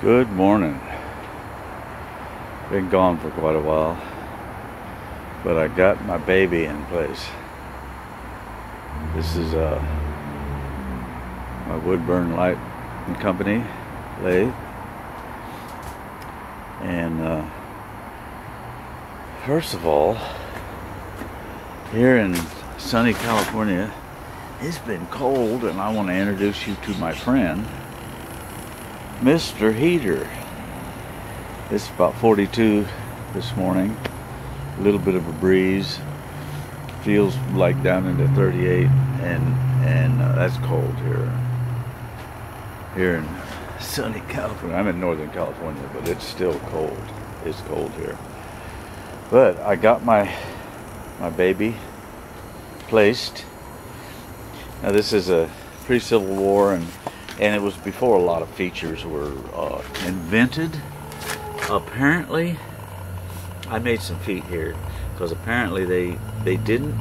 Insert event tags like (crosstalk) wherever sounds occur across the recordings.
Good morning. Been gone for quite a while, but I got my baby in place. This is uh, my Woodburn Light and Company lathe, and uh, first of all, here in sunny California, it's been cold, and I want to introduce you to my friend. Mr. Heater. It's about 42 this morning. A little bit of a breeze. Feels like down into 38, and and uh, that's cold here. Here in sunny California. I'm in Northern California, but it's still cold. It's cold here. But I got my my baby placed. Now this is a pre-Civil War and and it was before a lot of features were uh, invented. Apparently, I made some feet here because apparently they they didn't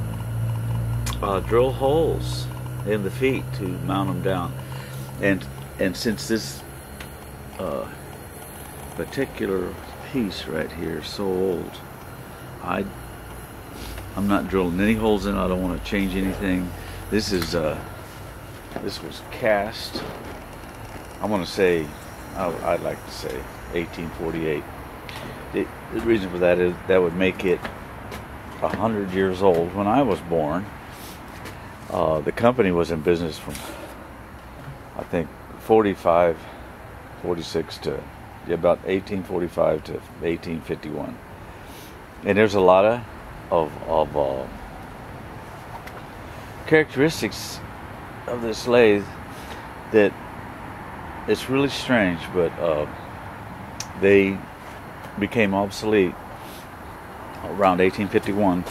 uh, drill holes in the feet to mount them down, and and since this uh, particular piece right here is so old, I I'm not drilling any holes in. I don't want to change anything. This is uh, this was cast I want to say, I'd like to say 1848. The, the reason for that is that would make it 100 years old. When I was born, uh, the company was in business from, I think, 45, 46 to about 1845 to 1851. And there's a lot of, of, of uh, characteristics of this lathe that it's really strange, but uh, they became obsolete around 1851.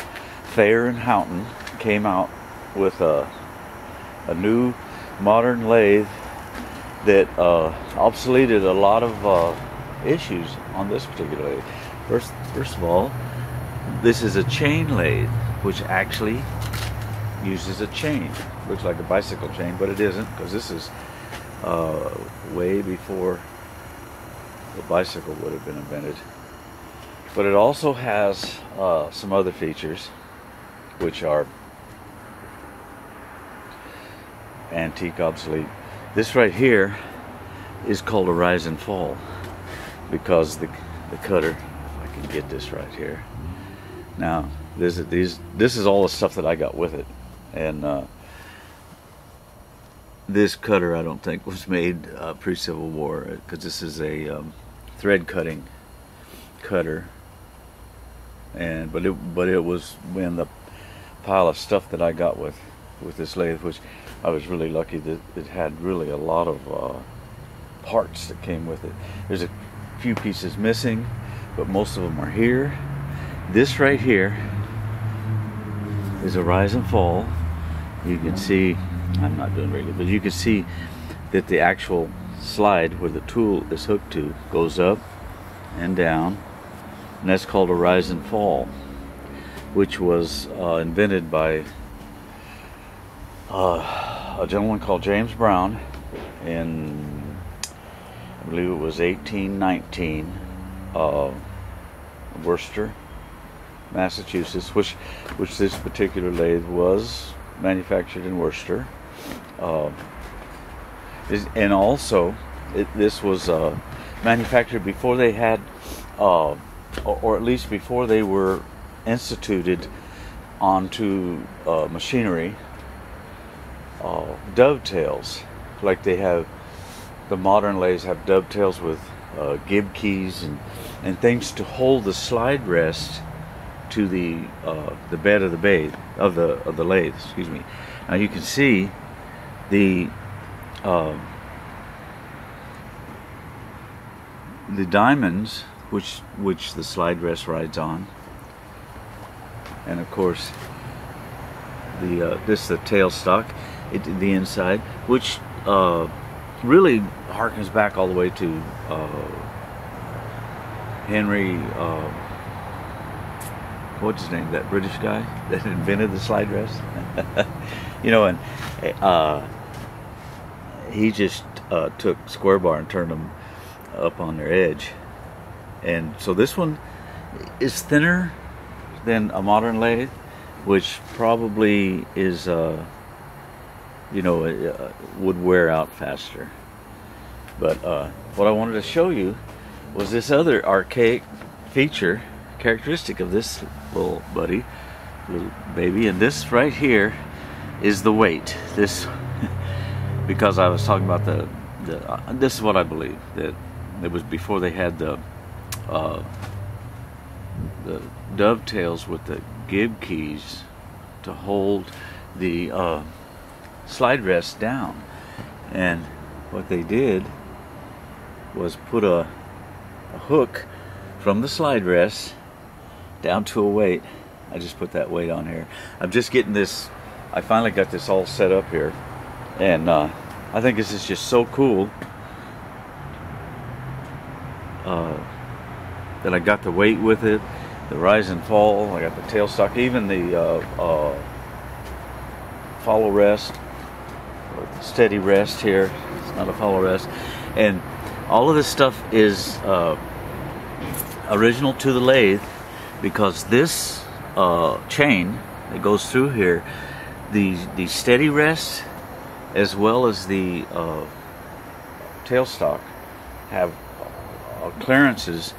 Thayer and Houghton came out with a, a new modern lathe that uh, obsoleted a lot of uh, issues on this particular lathe. First, first of all, this is a chain lathe, which actually uses a chain. Looks like a bicycle chain, but it isn't because this is uh, way before the bicycle would have been invented. But it also has uh, some other features, which are antique, obsolete. This right here is called a rise and fall because the the cutter, if I can get this right here. Now, this is these this is all the stuff that I got with it, and uh, this cutter I don't think was made uh, pre-Civil War because this is a um, thread cutting cutter. And but it but it was when the pile of stuff that I got with with this lathe which I was really lucky that it had really a lot of uh, parts that came with it. There's a few pieces missing but most of them are here. This right here is a rise and fall. You can see I'm not doing very good, but you can see that the actual slide where the tool is hooked to goes up and down, and that's called a rise and fall, which was uh, invented by uh, a gentleman called James Brown in, I believe it was 1819, uh, Worcester, Massachusetts, which which this particular lathe was manufactured in Worcester. Uh, and also, it, this was uh, manufactured before they had, uh, or, or, at least before they were instituted onto uh, machinery, uh, dovetails, like they have, the modern lathes have dovetails with uh, gib keys and, and things to hold the slide rest to the the bed of the bathe of the of the lathe. Excuse me. Now you can see the uh, the diamonds which which the slide rest rides on and of course the uh, this is the tailstock it, the inside which uh, really harkens back all the way to uh, Henry uh, what's his name that British guy that (laughs) invented the slide rest? (laughs) You know and uh, he just uh, took square bar and turned them up on their edge. And so this one is thinner than a modern lathe, which probably is, uh, you know, uh, would wear out faster. But uh, what I wanted to show you was this other archaic feature, characteristic of this little buddy, little baby, and this right here is the weight. This, because I was talking about the, the uh, this is what I believe that it was before they had the uh, the dovetails with the gib keys to hold the uh, slide rest down. And what they did was put a, a hook from the slide rest down to a weight. I just put that weight on here. I'm just getting this, I finally got this all set up here. And uh, I think this is just so cool. Uh, that I got the weight with it, the rise and fall, I got the tailstock, even the uh, uh, follow rest, steady rest here. It's not a follow rest. And all of this stuff is uh, original to the lathe because this uh, chain that goes through here, the, the steady rest as well as the uh, tailstock have uh, clearances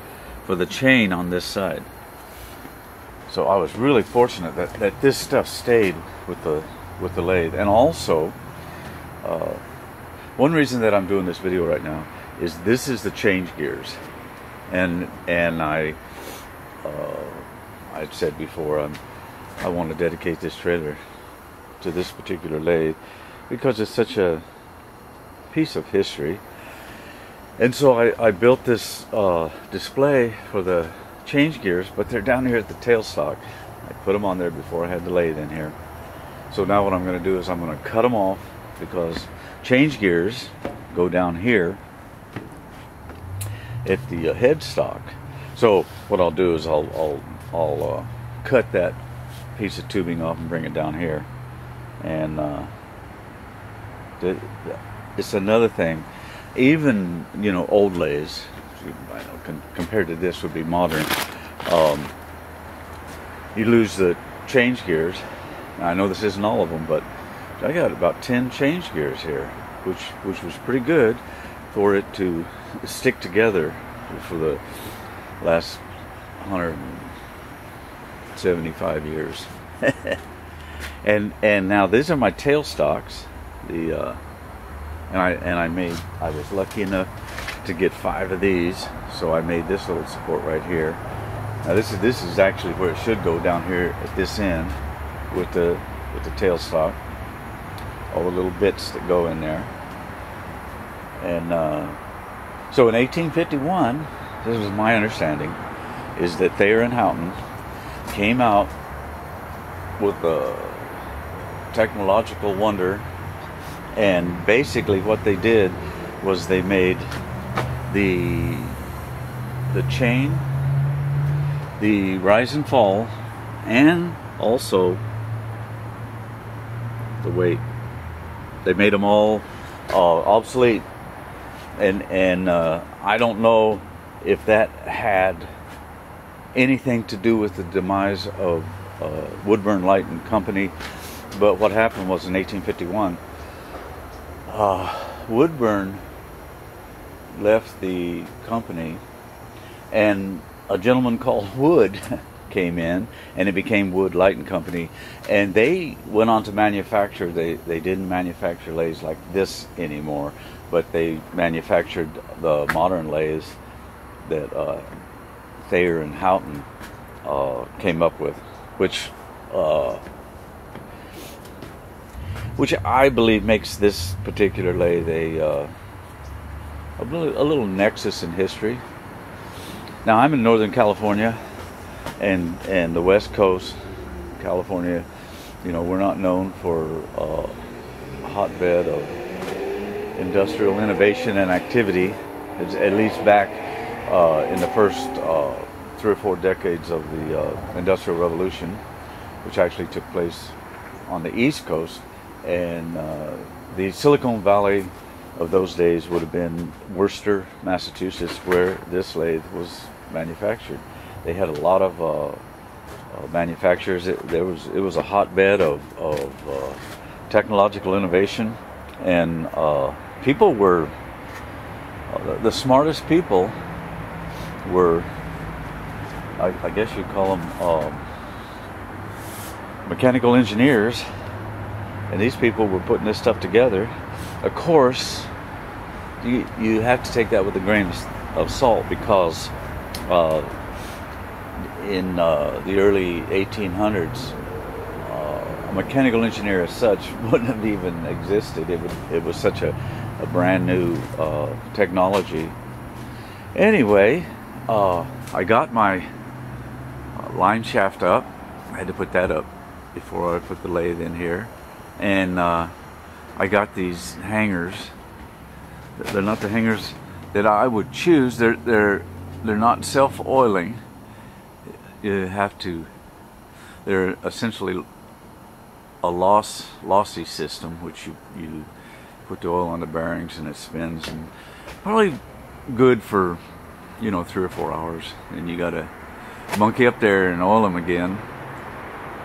for the chain on this side. So I was really fortunate that, that this stuff stayed with the with the lathe. And also, uh, one reason that I'm doing this video right now is this is the change gears, and and I uh, I've said before I'm I want to dedicate this trailer to this particular lathe because it's such a piece of history and so I, I built this uh, display for the change gears, but they're down here at the tailstock. I put them on there before I had the lathe in here. So now what I'm going to do is I'm going to cut them off because change gears go down here at the uh, headstock. So what I'll do is I'll I'll, I'll uh, cut that piece of tubing off and bring it down here, and uh, it's another thing. Even you know old lathes compared to this would be modern um, you lose the change gears. I know this isn't all of them but I got about 10 change gears here which which was pretty good for it to stick together for the last 175 years. (laughs) And and now these are my tail stocks the uh, and I and I made I was lucky enough to get five of these so I made this little support right here. Now this is this is actually where it should go down here at this end with the with the tailstock. All the little bits that go in there. And uh, so in 1851 this was my understanding is that Thayer and Houghton came out with a technological wonder and basically what they did was they made the the chain the rise and fall and also the weight. They made them all uh, obsolete. And and uh, I don't know if that had anything to do with the demise of uh, Woodburn Light and Company but what happened was in 1851 uh, Woodburn left the company, and a gentleman called (laughs) Wood (laughs) came in, and it became Wood Light and Company, and they went on to manufacture. They they didn't manufacture lathes like this anymore, but they manufactured the modern lathes that uh, Thayer and Houghton uh, came up with, which uh, which I believe makes this particular lathe a, uh, a, little, a little nexus in history. Now I'm in Northern California, and and the West Coast, California, you know, we're not known for uh, a hotbed of industrial innovation and activity. At least back uh, in the first uh, three or four decades of the uh, Industrial Revolution, which actually took place on the East Coast and uh, the Silicon Valley of those days would have been Worcester, Massachusetts, where this lathe was manufactured. They had a lot of uh, uh, manufacturers. It, there was it was a hotbed of, of uh, technological innovation, and uh, people were the smartest people were, I, I guess you'd call them um, mechanical engineers, and these people were putting this stuff together. Of course, you you have to take that with a grain of salt because uh, in uh, the early 1800s, uh, a mechanical engineer as such (laughs) wouldn't have even existed. It, would, it was such a, a brand new uh, technology. Anyway, uh, I got my line shaft up. I had to put that up before I put the lathe in here. And uh, I got these hangers. They're not the hangers that I would choose. They're they're they're not self-oiling. You have to. They're essentially a loss lossy system, which you you put the oil on the bearings and it spins, and probably good for you know three or four hours. And you got to monkey up there and oil them again.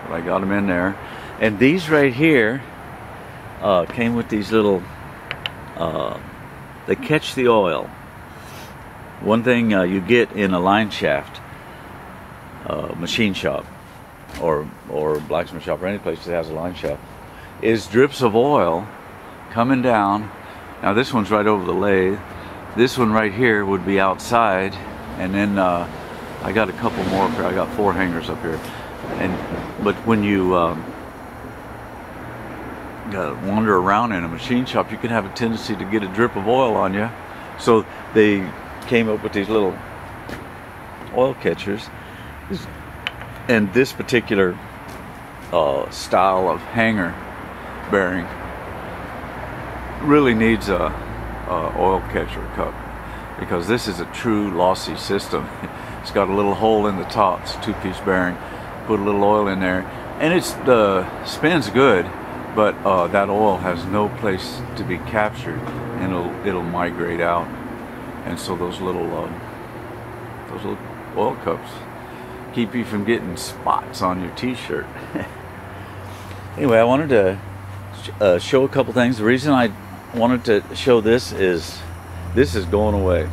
But I got them in there, and these right here uh, came with these little. Uh, they catch the oil one thing uh, you get in a line shaft uh, machine shop or or blacksmith shop or any place that has a line shaft is drips of oil coming down. Now this one's right over the lathe. This one right here would be outside, and then uh, I got a couple more. here. I got four hangers up here, and but when you um, wander around in a machine shop, you can have a tendency to get a drip of oil on you. So they came up with these little oil catchers. And this particular uh, style of hanger bearing really needs a, a, oil catcher cup because this is a true lossy system. (laughs) It's got a little hole in the top. It's a two-piece bearing. Put a little oil in there, and it's the uh, spins good, but uh, that oil has no place to be captured, and it'll it'll migrate out. And so those little uh, those little oil cups keep you from getting spots on your t-shirt. (laughs) Anyway I wanted to uh, show a couple things. The reason I wanted to show this is this is going away.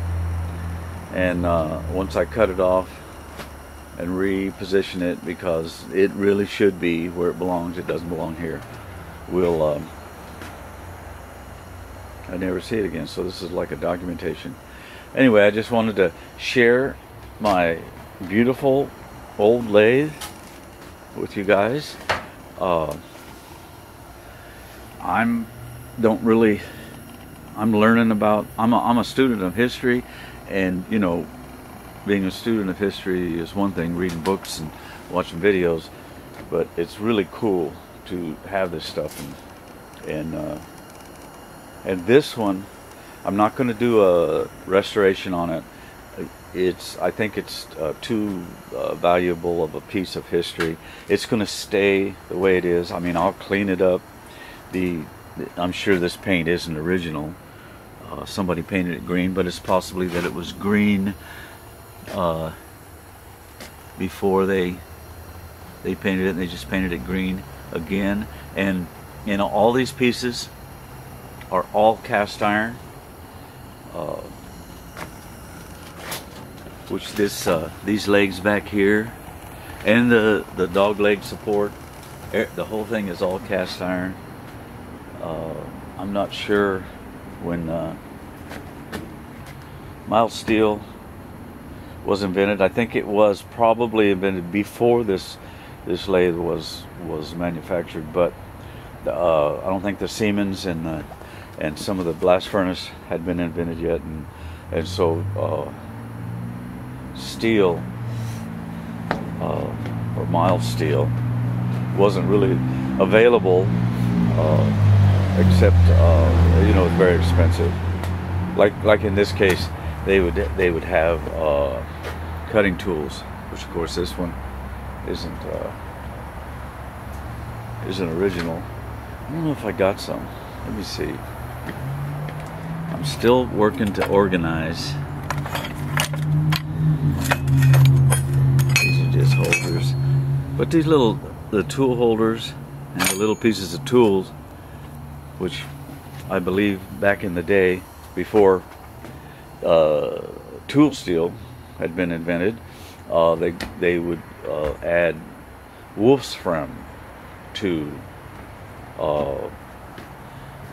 And uh, once I cut it off and reposition it because it really should be where it belongs. It doesn't belong here we'll um, I never see it again so this is like a documentation anyway, I just wanted to share my beautiful old lathe with you guys. Uh, I'm don't really. I'm learning about. I'm a, I'm a student of history, and you know, being a student of history is one thing. Reading books and watching videos, but it's really cool to have this stuff and and uh, and this one I'm not going to do a restoration on it. It's I think it's uh, too uh, valuable of a piece of history. It's going to stay the way it is. I mean, I'll clean it up. The I'm sure this paint isn't original. Uh, somebody painted it green, but it's possibly that it was green uh, before they they painted it. and They just painted it green again, and you know all these pieces are all cast iron uh, which this uh, these legs back here and the the dog leg support the whole thing is all cast iron. Uh, I'm not sure when uh, mild steel was invented. I think it was probably invented before this this lathe was was manufactured but uh, I don't think the Siemens and the and some of the blast furnace had been invented yet, and and so uh, steel uh, or mild steel wasn't really available, uh, except uh, you know it's very expensive. Like like in this case, they would they would have uh, cutting tools, which of course this one isn't uh, isn't original. I don't know if I got some. Let me see. I'm still working to organize. These are just holders. But these little, the tool holders and the little pieces of tools, which I believe back in the day, before uh, tool steel had been invented, uh, they, they would uh, add wolfram to uh,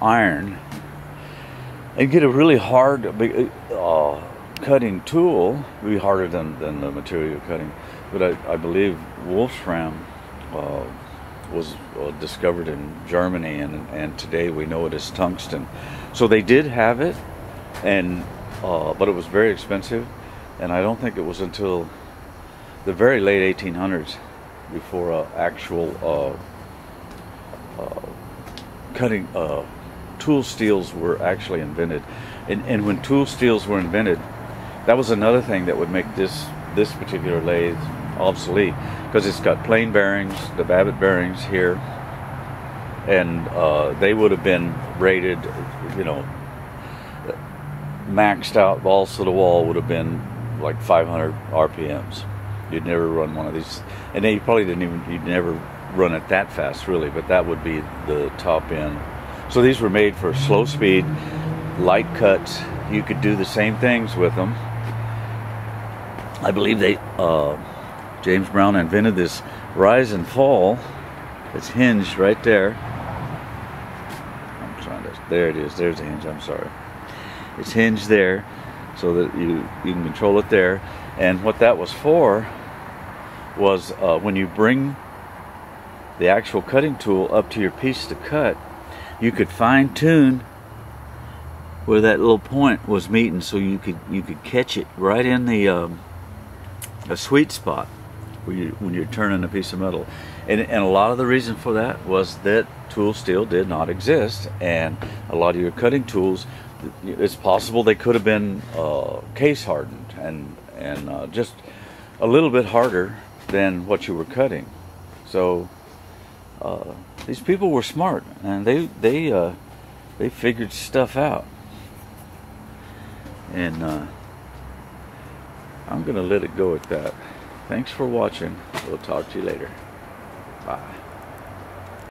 iron and get a really hard uh, cutting tool, be harder than, than the material cutting. But I, I believe wolfram uh, was uh, discovered in Germany, and, and today we know it as tungsten. So they did have it, and uh, but it was very expensive, and I don't think it was until the very late 1800s before uh, actual uh, uh, cutting tool steels were actually invented. And, and when tool steels were invented, that was another thing that would make this this particular lathe obsolete because it's got plain bearings, the Babbitt bearings here, and uh, they would have been rated, you know, maxed out balls to the wall would have been like 500 RPMs. You'd never run one of these, and then you probably didn't even you'd never run it that fast really, but that would be the top end. So these were made for slow speed, light cuts. You could do the same things with them. I believe they uh, James Brown invented this rise and fall. It's hinged right there. I'm trying to. There it is. There's the hinge. I'm sorry. It's hinged there, so that you you can control it there. And what that was for was uh, when you bring the actual cutting tool up to your piece to cut, you could fine tune where that little point was meeting, so you could you could catch it right in the um, a sweet spot when you when you're turning a piece of metal. And, and a lot of the reason for that was that tool steel did not exist, and a lot of your cutting tools, it's possible they could have been uh, case hardened and and uh, just a little bit harder than what you were cutting. So uh, these people were smart, and they they uh, they figured stuff out. And uh, I'm gonna let it go at that. Thanks for watching. We'll talk to you later. Bye.